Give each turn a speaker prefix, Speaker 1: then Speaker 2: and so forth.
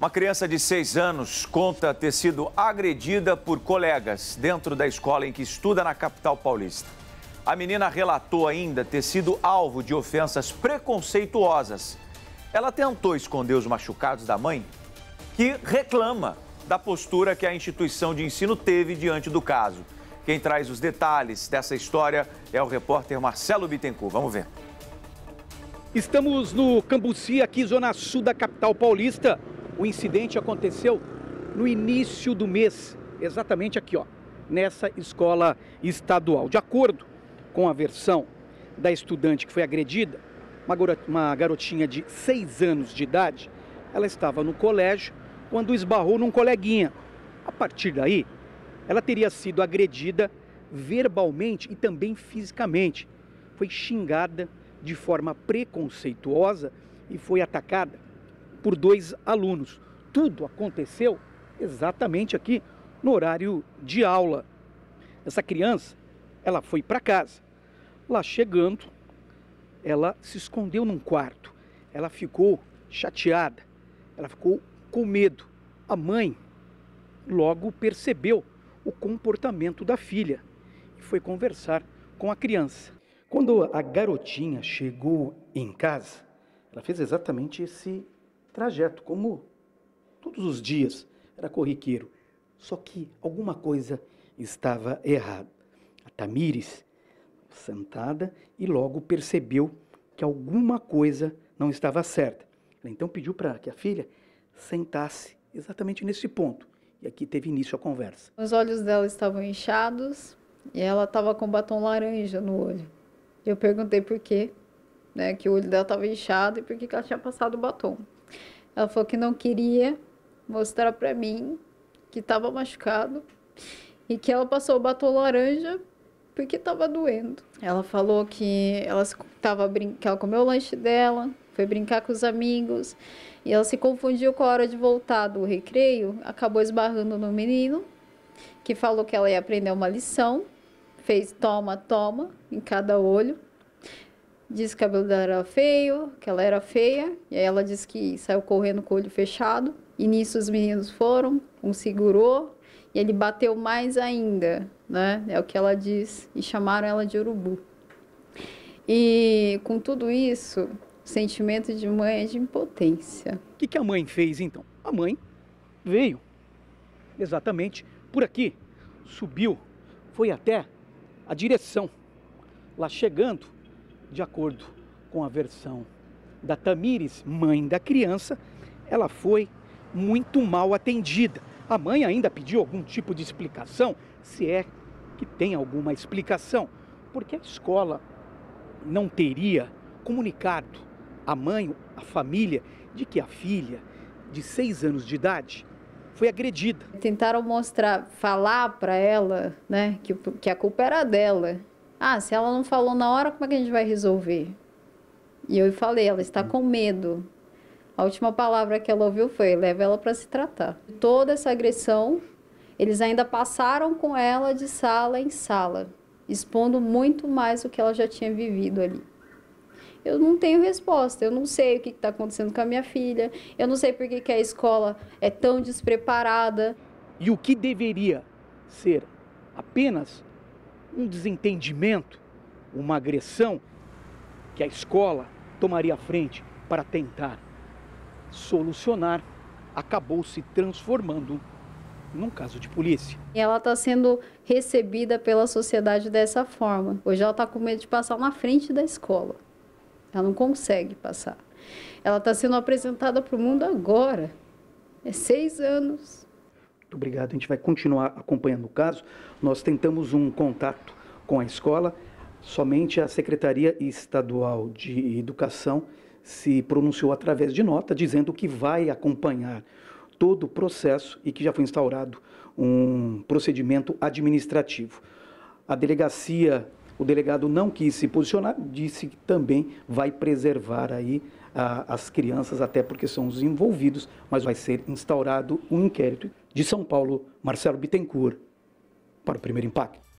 Speaker 1: Uma criança de seis anos conta ter sido agredida por colegas dentro da escola em que estuda na capital paulista. A menina relatou ainda ter sido alvo de ofensas preconceituosas. Ela tentou esconder os machucados da mãe, que reclama da postura que a instituição de ensino teve diante do caso. Quem traz os detalhes dessa história é o repórter Marcelo Bittencourt. Vamos ver.
Speaker 2: Estamos no Cambuci, aqui zona sul da capital paulista. O incidente aconteceu no início do mês, exatamente aqui, ó, nessa escola estadual. De acordo com a versão da estudante que foi agredida, uma garotinha de 6 anos de idade, ela estava no colégio quando esbarrou num coleguinha. A partir daí, ela teria sido agredida verbalmente e também fisicamente. Foi xingada de forma preconceituosa e foi atacada por dois alunos. Tudo aconteceu exatamente aqui no horário de aula. Essa criança, ela foi para casa. Lá chegando, ela se escondeu num quarto. Ela ficou chateada. Ela ficou com medo. A mãe logo percebeu o comportamento da filha e foi conversar com a criança. Quando a garotinha chegou em casa, ela fez exatamente esse trajeto, como todos os dias, era corriqueiro. Só que alguma coisa estava errada. A Tamires, sentada, e logo percebeu que alguma coisa não estava certa. Ela então pediu para que a filha sentasse exatamente nesse ponto. E aqui teve início a conversa.
Speaker 3: Os olhos dela estavam inchados e ela estava com batom laranja no olho. Eu perguntei por quê, né, que o olho dela estava inchado e por que ela tinha passado o batom. Ela falou que não queria mostrar para mim que estava machucado e que ela passou o batom laranja porque estava doendo. Ela falou que ela tava brin... que ela comeu o lanche dela, foi brincar com os amigos e ela se confundiu com a hora de voltar do recreio, acabou esbarrando no menino que falou que ela ia aprender uma lição, fez toma, toma em cada olho disse que o cabelo dela era feio, que ela era feia, e aí ela disse que saiu correndo com o olho fechado. E nisso os meninos foram, um segurou, e ele bateu mais ainda, né? É o que ela diz, e chamaram ela de urubu. E com tudo isso, o sentimento de mãe é de impotência.
Speaker 2: O que, que a mãe fez então? A mãe veio exatamente por aqui, subiu, foi até a direção. Lá chegando, de acordo com a versão da Tamires, mãe da criança, ela foi muito mal atendida. A mãe ainda pediu algum tipo de explicação, se é que tem alguma explicação, porque a escola não teria comunicado a mãe, a família, de que a filha de seis anos de idade foi agredida.
Speaker 3: Tentaram mostrar, falar para ela, né, que, que a culpa era dela, ah, se ela não falou na hora, como é que a gente vai resolver? E eu falei, ela está com medo. A última palavra que ela ouviu foi: leva ela para se tratar. Toda essa agressão, eles ainda passaram com ela de sala em sala, expondo muito mais do que ela já tinha vivido ali. Eu não tenho resposta, eu não sei o que está acontecendo com a minha filha, eu não sei por que, que a escola é tão despreparada.
Speaker 2: E o que deveria ser apenas um desentendimento, uma agressão que a escola tomaria frente para tentar solucionar, acabou se transformando num caso de polícia.
Speaker 3: Ela está sendo recebida pela sociedade dessa forma. Hoje ela está com medo de passar na frente da escola. Ela não consegue passar. Ela está sendo apresentada para o mundo agora. É seis anos.
Speaker 2: Muito obrigado. A gente vai continuar acompanhando o caso. Nós tentamos um contato com a escola. Somente a Secretaria Estadual de Educação se pronunciou através de nota, dizendo que vai acompanhar todo o processo e que já foi instaurado um procedimento administrativo. A delegacia, o delegado não quis se posicionar, disse que também vai preservar aí as crianças, até porque são os envolvidos, mas vai ser instaurado um inquérito. De São Paulo, Marcelo Bittencourt, para o primeiro impacto.